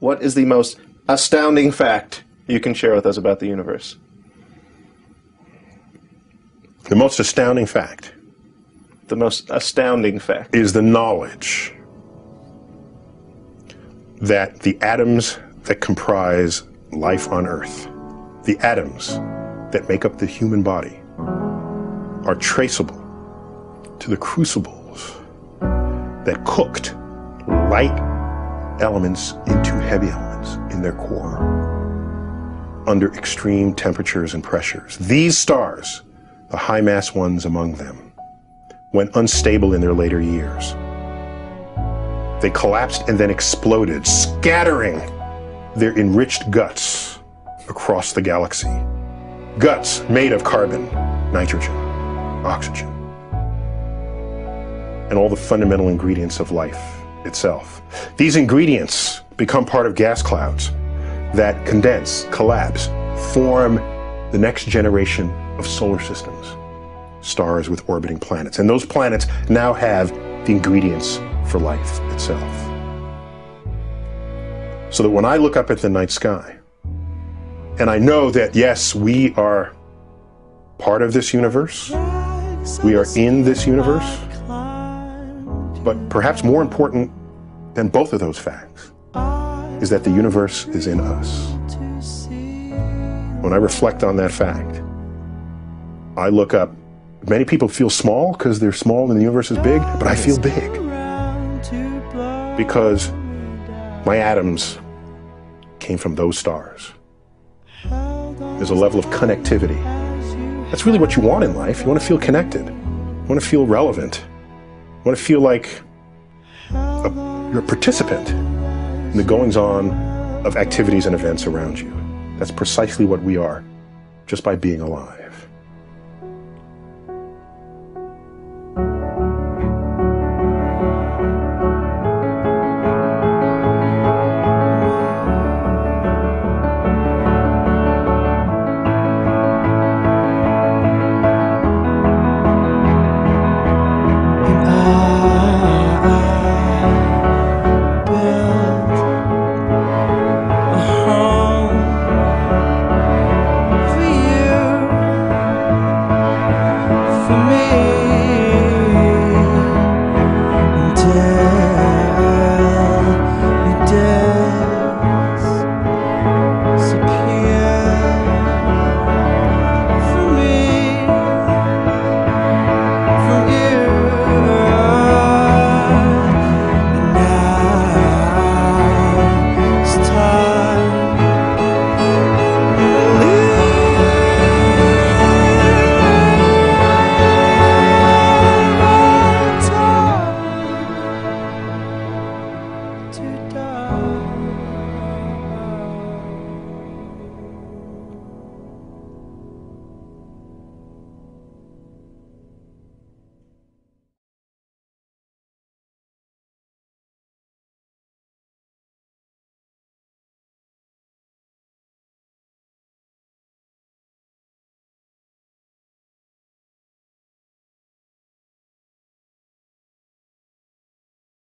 what is the most astounding fact you can share with us about the universe? The most astounding fact The most astounding fact. is the knowledge that the atoms that comprise life on Earth, the atoms that make up the human body, are traceable to the crucibles that cooked light elements into heavy elements in their core under extreme temperatures and pressures. These stars, the high mass ones among them, went unstable in their later years, they collapsed and then exploded, scattering their enriched guts across the galaxy. Guts made of carbon, nitrogen, oxygen, and all the fundamental ingredients of life itself. These ingredients become part of gas clouds that condense, collapse, form the next generation of solar systems, stars with orbiting planets. And those planets now have the ingredients for life itself. So that when I look up at the night sky, and I know that yes, we are part of this universe, we are in this universe, but perhaps more important than both of those facts is that the universe is in us. When I reflect on that fact, I look up. Many people feel small because they're small and the universe is big, but I feel big because my atoms came from those stars. There's a level of connectivity. That's really what you want in life. You want to feel connected. You want to feel relevant. You want to feel like a, you're a participant in the goings on of activities and events around you. That's precisely what we are, just by being alive. me.